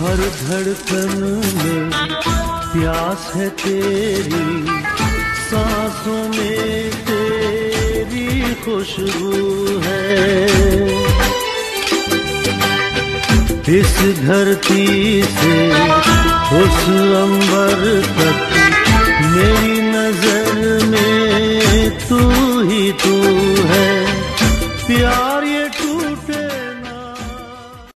हर धड़कन में प्यास है तेरी, सांसों में तेरी खुशबू है। इस धरती से उस अंबर तक मेरी नज़र में तू ही तू